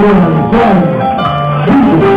Juan, Juan,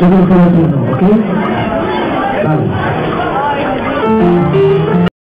Todo el ¿ok?